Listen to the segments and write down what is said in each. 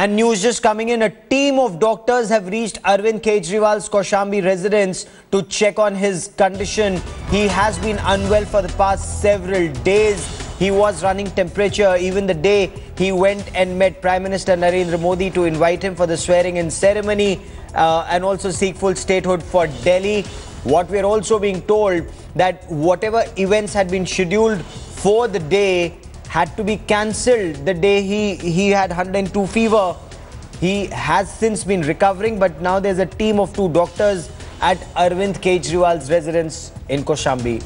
And news just coming in, a team of doctors have reached Arvind Kejriwal's Kaushambi residence to check on his condition. He has been unwell for the past several days. He was running temperature even the day he went and met Prime Minister Narendra Modi to invite him for the swearing in ceremony uh, and also seek full statehood for Delhi. What we are also being told that whatever events had been scheduled for the day had to be cancelled the day he, he had 102 fever. He has since been recovering, but now there's a team of two doctors at Arvind Kejriwal's residence in Kaushambi.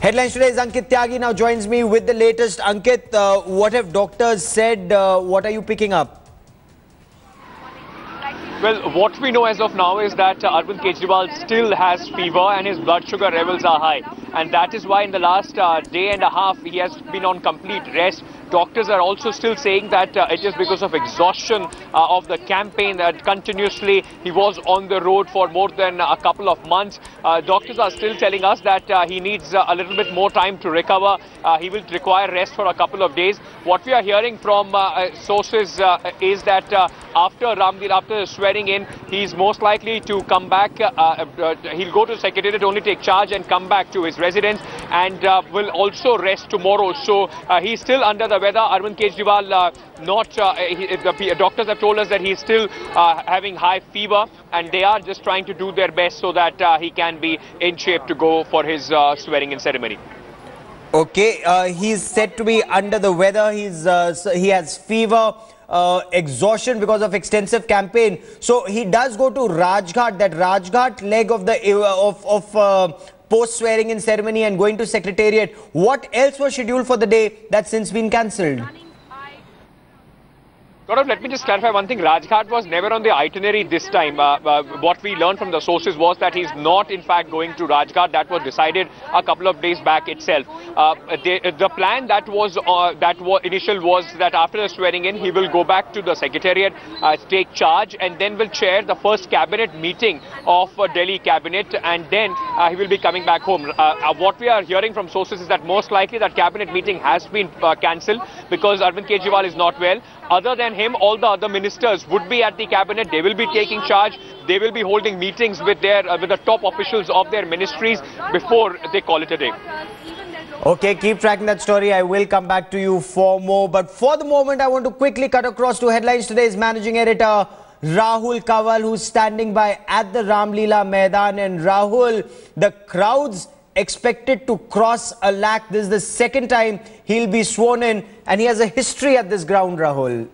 Headlines today's Ankit Tyagi now joins me with the latest. Ankit, uh, what have doctors said? Uh, what are you picking up? Well, what we know as of now is that uh, Arvind Kejriwal still has fever and his blood sugar levels are high. And that is why in the last uh, day and a half, he has been on complete rest. Doctors are also still saying that uh, it is because of exhaustion uh, of the campaign that continuously he was on the road for more than a couple of months. Uh, doctors are still telling us that uh, he needs a little bit more time to recover. he will require rest for a couple of days. What we are hearing from sources is that after Ramlila, after swearing in, he's most likely to come back. Uh, uh, he'll go to Secretariat, only take charge and come back to his residence and uh, will also rest tomorrow. So uh, he's still under the weather. Arvind Kejriwal, uh, not uh, he, the doctors have told us that he's still having high fever and they are just trying to do their best so that he can be in shape to go for his swearing in ceremony. Okay, uh, he's said to be under the weather. He's uh, he has fever, uh, exhaustion because of extensive campaign. So he does go to Rajghat, that Rajghat leg of the uh, of of uh, post swearing in ceremony and going to secretariat. What else was scheduled for the day that's since been cancelled? Gaurav, let me just clarify one thing. Rajghat was never on the itinerary this time. Uh, uh, what we learned from the sources was that he's not, in fact, going to Rajghat. That was decided a couple of days back itself. Uh, the, plan that was uh, that was initial was that after the swearing in, he will go back to the secretariat, uh, take charge, and then will chair the first cabinet meeting of uh, Delhi cabinet, and then he will be coming back home. what we are hearing from sources is that most likely that cabinet meeting has been cancelled because Arvind Kejriwal is not well. Other than him, all the other ministers would be at the cabinet. They will be taking charge. They will be holding meetings with their uh, with the top officials of their ministries before they call it a day. Okay, keep tracking that story. I will come back to you for more. But for the moment, I want to quickly cut across to headlines. Today's managing editor, Rahul Kanwal, who's standing by at the Ramlila Maidan. And Rahul, the crowds expected to cross a lakh. This is the second time he'll be sworn in and he has a history at this ground, Rahul.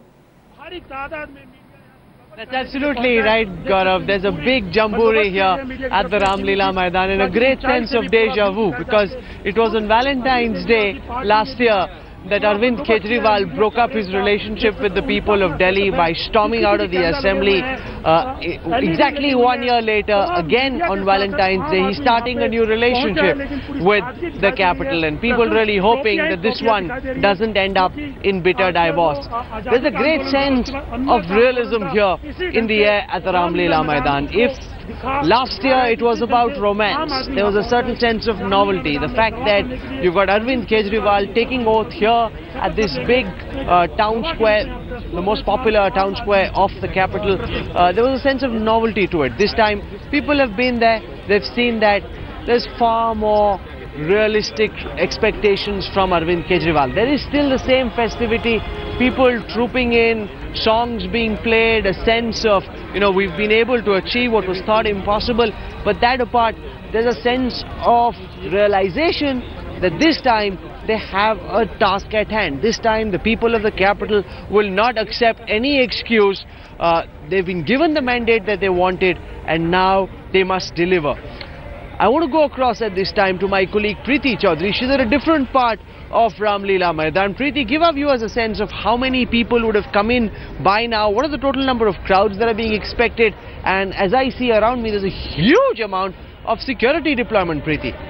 That's absolutely right, Gaurav. There's a big jamboree here at the Ramlila Maidan and a great sense of deja vu because it was on Valentine's Day last year that Arvind Kejriwal broke up his relationship with the people of Delhi by storming out of the assembly. Uh, exactly one year later, again on Valentine's Day, he's starting a new relationship with the capital and people really hoping that this one doesn't end up in bitter divorce. There's a great sense of realism here in the air at the Ramlila Maidan. If Last year it was about romance. There was a certain sense of novelty. The fact that you've got Arvind Kejriwal taking oath here at this big uh, town square, the most popular town square of the capital, uh, there was a sense of novelty to it. This time people have been there, they've seen that there's far more realistic expectations from Arvind Kejriwal. There is still the same festivity, people trooping in, songs being played, a sense of, you know, we've been able to achieve what was thought impossible. But that apart, there's a sense of realization that this time they have a task at hand. This time the people of the capital will not accept any excuse. Uh, they've been given the mandate that they wanted and now they must deliver. I want to go across at this time to my colleague Preeti Chaudhary. She's at a different part of Ramlila Maidan. Preeti, give our viewers a sense of how many people would have come in by now. What are the total number of crowds that are being expected? And as I see around me, there's a huge amount of security deployment, Preeti.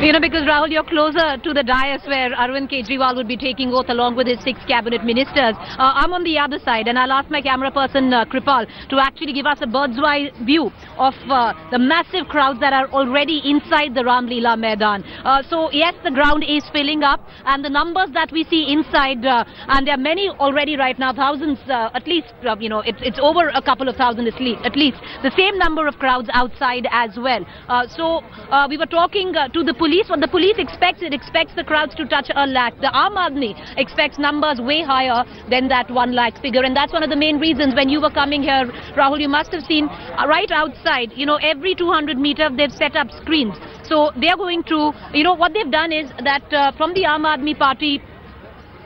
You know, because Rahul, you're closer to the dais where Arvind Kejriwal would be taking oath along with his six cabinet ministers. Uh, I'm on the other side, and I'll ask my camera person uh, Kripal to actually give us a bird's eye view of uh, the massive crowds that are already inside the Ram Leela Maidan. Uh, so yes, the ground is filling up, and the numbers that we see inside, uh, and there are many already right now, thousands, uh, at least, you know, it's, it's over a couple of thousand at least, at least. The same number of crowds outside as well. so we were talking to the police police, what the police expects, it expects the crowds to touch a lakh. The Aam Aadmi expects numbers way higher than that one lakh figure. And that's one of the main reasons when you were coming here, Rahul, you must have seen uh, right outside, you know, every 200 meter they've set up screens. So they're going to, you know, what they've done is that uh, from the Aam Aadmi party,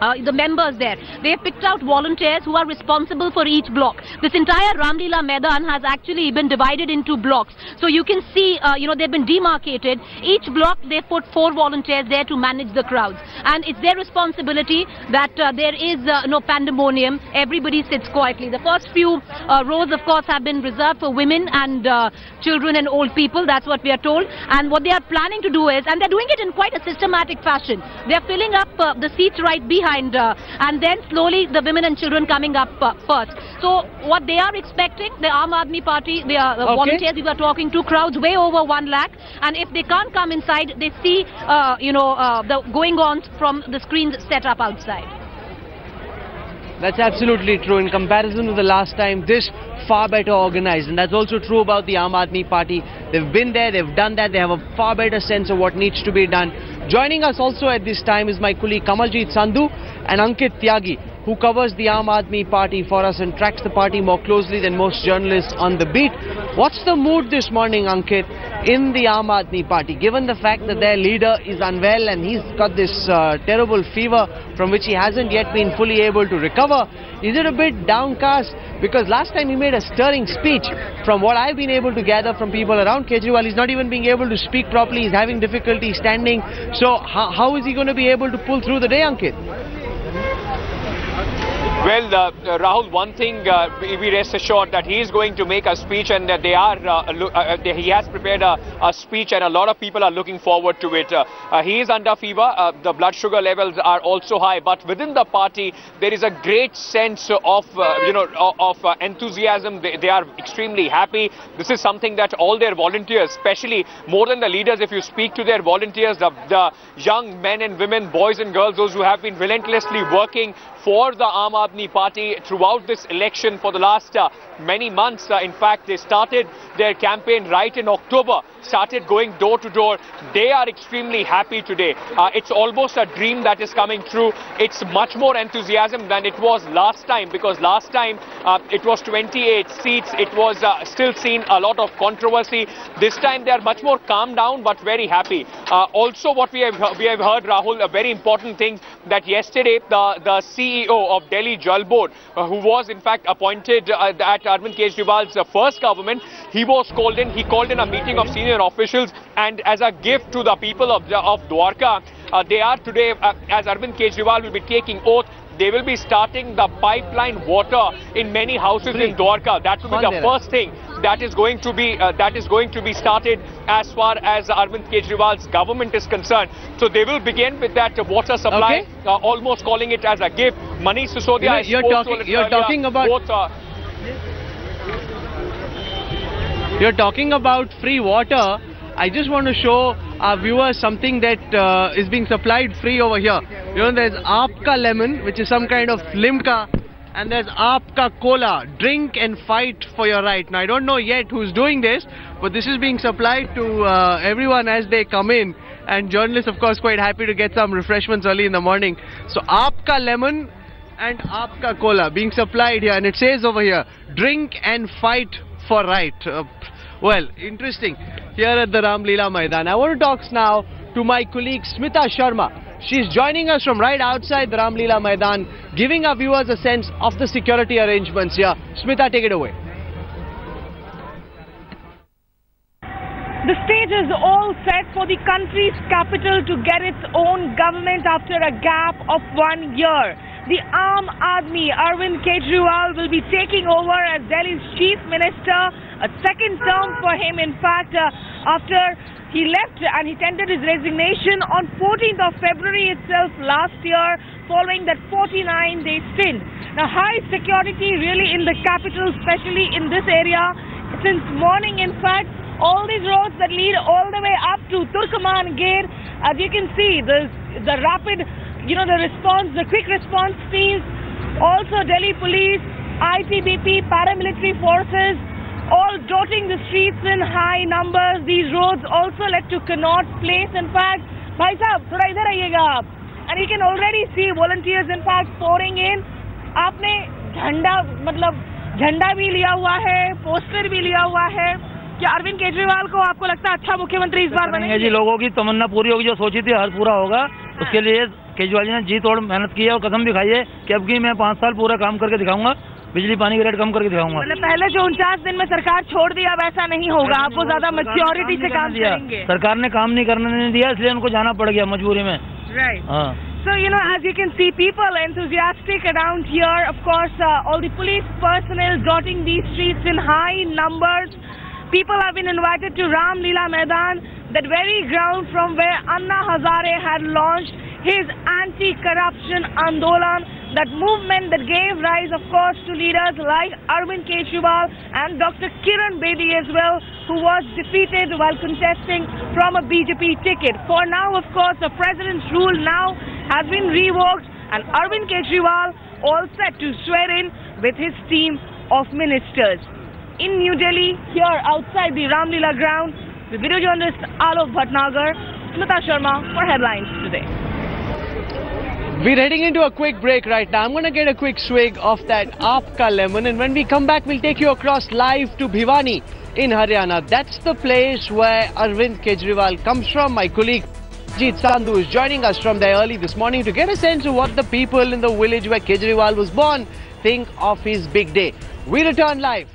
uh, the members there. They picked out volunteers who are responsible for each block. This entire Ramlila Maidan has actually been divided into blocks. So you can see, uh, you know, they've been demarcated. Each block, they put four volunteers there to manage the crowds. And it's their responsibility that uh, there is uh, no pandemonium. Everybody sits quietly. The first few uh, rows, of course, have been reserved for women and uh, children and old people. That's what we are told. And what they are planning to do is, and they're doing it in quite a systematic fashion. They're filling up the seats right behind behind uh, and then slowly the women and children coming up uh, first. So what they are expecting, the Aam Aadmi Party, the uh, okay. volunteers we were talking to, crowds way over one lakh and if they can't come inside, they see, uh, you know, uh, the going on from the screens set up outside. That's absolutely true. In comparison to the last time, this far better organized. And that's also true about the Aam Party. They've been there, they've done that, they have a far better sense of what needs to be done. Joining us also at this time is my colleague Kamaljeet Sandhu and Ankit Tyagi, who covers the Aam Aadmi Party for us and tracks the party more closely than most journalists on the beat. What's the mood this morning, Ankit, in the Aam Aadmi Party, given the fact that their leader is unwell and he's got this uh, terrible fever from which he hasn't yet been fully able to recover? Is it a bit downcast? Because last time he made a stirring speech. From what I've been able to gather from people around Kejriwal, he's not even being able to speak properly. He's having difficulty standing. So how, how is he going to be able to pull through the day, Ankit? Well, uh, uh, Rahul, one thing uh, we rest assured that he is going to make a speech and that they are, uh, uh, uh, he has prepared a, a, speech and a lot of people are looking forward to it. he is under fever, the blood sugar levels are also high, but within the party there is a great sense of, you know, of enthusiasm. They, they, are extremely happy. This is something that all their volunteers, especially more than the leaders, if you speak to their volunteers, the, the young men and women, boys and girls, those who have been relentlessly working for the Aam Aadmi Party throughout this election for the last uh, many months. Uh, in fact, they started their campaign right in October, started going door to door. They are extremely happy today. Uh, it's almost a dream that is coming true. It's much more enthusiasm than it was last time because last time uh, it was 28 seats. It was uh, still seen a lot of controversy. This time they are much more calm down but very happy. Uh, also what we have, we have heard, Rahul, a very important thing that yesterday the, the CEO of Delhi Jal Board, uh, who was in fact appointed at Arvind Kejriwal's uh, first government, he was called in. He called in a meeting of senior officials and as a gift to the people of, of Dwarka, uh, they are today, uh, as Arvind Kejriwal will be taking oath, they will be starting the pipeline water in many houses in Dwarka. That will be the first thing that is going to be uh, that is going to be started as far as Arvind Kejriwal's government is concerned. So they will begin with that water supply, okay. uh, almost calling it as a gift. Manish Sisodia, you know, you're talking, you're talking about both, uh, you're talking about free water. I just want to show our viewers something that uh, is being supplied free over here. You know, there's Aapka Lemon, which is some kind of limca, and there's Aapka Cola. Drink and fight for your right. Now, I don't know yet who's doing this, but this is being supplied to uh, everyone as they come in. And journalists, of course, quite happy to get some refreshments early in the morning. So, Aapka Lemon and Aapka Cola being supplied here, and it says over here, drink and fight for right. Uh, well, interesting. Here at the Ramlila Maidan. I want to talk now to my colleague Smita Sharma. She's joining us from right outside the Ramlila Maidan, giving our viewers a sense of the security arrangements here. Smita, take it away. The stage is all set for the country's capital to get its own government after a gap of one year the Aam Aadmi, Arvind Kejriwal, will be taking over as Delhi's chief minister. A second term for him, in fact, uh, after He left and he tendered his resignation on 14th of February itself last year following that 49-day stint. Now, high security really in the capital, especially in this area, since morning, in fact, all these roads that lead all the way up to Turkaman Gate, as you can see, the, the rapid, you know, the response, the quick response teams, also Delhi police, ITBP, paramilitary forces, all dotting the streets in high numbers. These roads also led to Connaught Place. In fact, Bhai Sahab, thoda idhar aiyega aap. And you can already see volunteers in fact pouring in. आपने झंडा मतलब झंडा भी लिया हुआ है poster भी लिया हुआ है कि अरविंद केजरीवाल को आपको लगता है अच्छा मुख्यमंत्री इस बार करेंगे बनेंगे जी लोगों की तमन्ना पूरी होगी जो सोची थी हर पूरा होगा उसके लिए केजरीवाल जी ने जी तोड़ मेहनत की है और कसम भी खाई है कि अब की मैं पाँच साल पूरा काम करके दिखाऊँगा बिजली पानी का रेट कम करके दिखाऊँगा मतलब पहले जो उनचास दिन में सरकार छोड़ दिया वैसा नहीं होगा आप वो ज़्यादा मेच्योरिटी से काम दिया। सरकार ने काम नहीं करने नहीं दिया इसलिए उनको जाना पड़ गया मजबूरी में हाँ So, you know, as you can see, people enthusiastic around here. Of course, uh, all the police personnel dotting these streets in high numbers. People have been invited to Ram Leela Maidan, that very ground from where Anna Hazare had launched his anti-corruption Andolan, that movement that gave rise, of course, to leaders like Arvind Kejriwal and Dr. Kiran Bedi as well, who was defeated while contesting from a BJP ticket. For now, of course, the president's rule now has been revoked and Arvind Kejriwal all set to swear in with his team of ministers. In New Delhi, here outside the Ramlila ground, the video journalist Alok Bhatnagar, Smita Sharma for Headlines Today. We're heading into a quick break right now. I'm going to get a quick swig of that Aapka lemon and when we come back we'll take you across live to Bhiwani in Haryana. That's the place where Arvind Kejriwal comes from. My colleague Jeet Sandhu is joining us from there early this morning to get a sense of what the people in the village where Kejriwal was born think of his big day. We return live